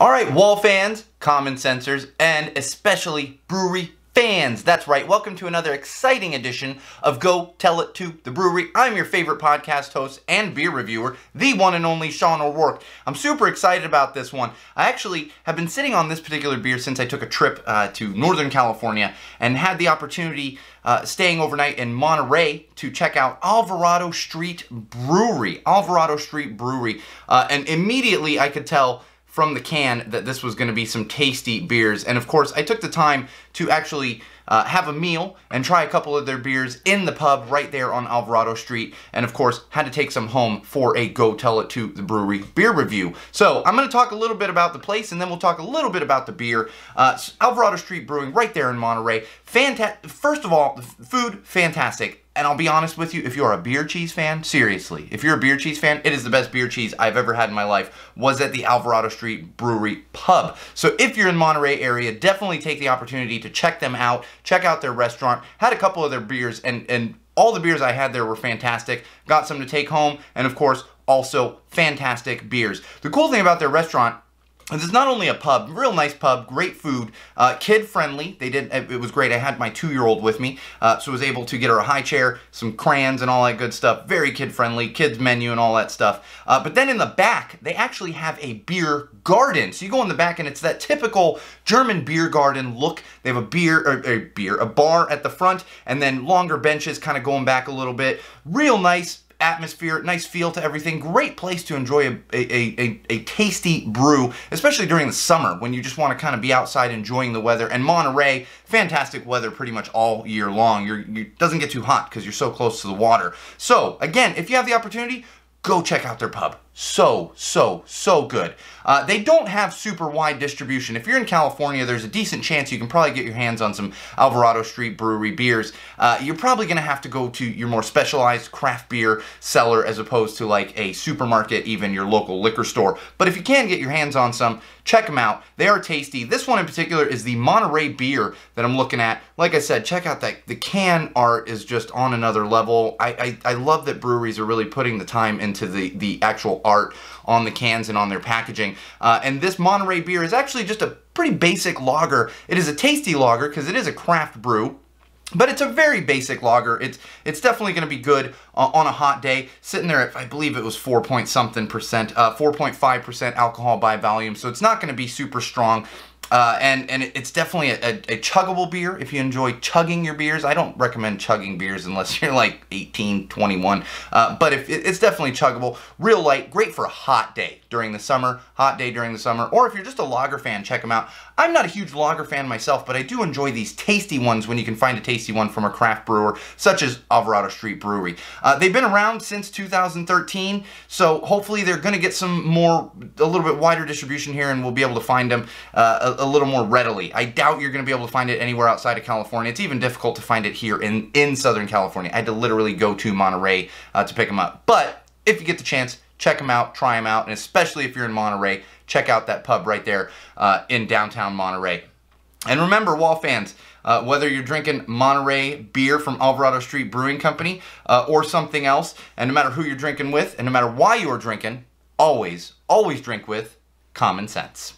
All right, wall fans, common sensors, and especially brewery fans. That's right. Welcome to another exciting edition of Go Tell It to the Brewery. I'm your favorite podcast host and beer reviewer, the one and only Sean O'Rourke. I'm super excited about this one. I actually have been sitting on this particular beer since I took a trip uh, to Northern California and had the opportunity uh, staying overnight in Monterey to check out Alvarado Street Brewery. Alvarado Street Brewery. Uh, and immediately I could tell from the can that this was going to be some tasty beers. And of course, I took the time to actually uh, have a meal and try a couple of their beers in the pub right there on Alvarado Street. And of course, had to take some home for a Go Tell It to the Brewery beer review. So I'm going to talk a little bit about the place and then we'll talk a little bit about the beer. Uh, Alvarado Street Brewing right there in Monterey. Fanta First of all, the food, fantastic and I'll be honest with you, if you're a beer cheese fan, seriously, if you're a beer cheese fan, it is the best beer cheese I've ever had in my life, was at the Alvarado Street Brewery Pub. So if you're in Monterey area, definitely take the opportunity to check them out, check out their restaurant, had a couple of their beers, and, and all the beers I had there were fantastic, got some to take home, and of course, also fantastic beers. The cool thing about their restaurant this is not only a pub, real nice pub, great food, uh, kid friendly. They did it was great. I had my two year old with me, uh, so I was able to get her a high chair, some crayons, and all that good stuff. Very kid friendly, kids menu and all that stuff. Uh, but then in the back, they actually have a beer garden. So you go in the back, and it's that typical German beer garden look. They have a beer, or a beer, a bar at the front, and then longer benches, kind of going back a little bit. Real nice atmosphere, nice feel to everything. Great place to enjoy a, a, a, a tasty brew, especially during the summer when you just want to kind of be outside enjoying the weather. And Monterey, fantastic weather pretty much all year long. You're, you doesn't get too hot because you're so close to the water. So again, if you have the opportunity, go check out their pub. So, so, so good. Uh, they don't have super wide distribution. If you're in California, there's a decent chance you can probably get your hands on some Alvarado Street Brewery beers. Uh, you're probably going to have to go to your more specialized craft beer seller as opposed to like a supermarket, even your local liquor store. But if you can get your hands on some, check them out. They are tasty. This one in particular is the Monterey beer that I'm looking at. Like I said, check out that. The can art is just on another level. I, I, I love that breweries are really putting the time into the, the actual art on the cans and on their packaging. Uh, and this Monterey beer is actually just a pretty basic lager. It is a tasty lager because it is a craft brew. But it's a very basic lager. It's it's definitely going to be good uh, on a hot day. Sitting there at, I believe it was 4 point something percent, uh, 4.5% alcohol by volume. So it's not going to be super strong. Uh, and and it's definitely a, a, a, chuggable beer if you enjoy chugging your beers. I don't recommend chugging beers unless you're like 18, 21. Uh, but if it's definitely chuggable, real light, great for a hot day during the summer, hot day during the summer, or if you're just a lager fan, check them out. I'm not a huge lager fan myself, but I do enjoy these tasty ones when you can find a tasty one from a craft brewer, such as Alvarado Street Brewery. Uh, they've been around since 2013, so hopefully they're going to get some more, a little bit wider distribution here, and we'll be able to find them uh, a, little more readily. I doubt you're going to be able to find it anywhere outside of California. It's even difficult to find it here in, in Southern California. I had to literally go to Monterey uh, to pick them up. But if you get the chance, check them out, try them out, and especially if you're in Monterey, check out that pub right there uh, in downtown Monterey. And remember, Wall fans, uh, whether you're drinking Monterey beer from Alvarado Street Brewing Company uh, or something else, and no matter who you're drinking with, and no matter why you're drinking, always, always drink with common sense.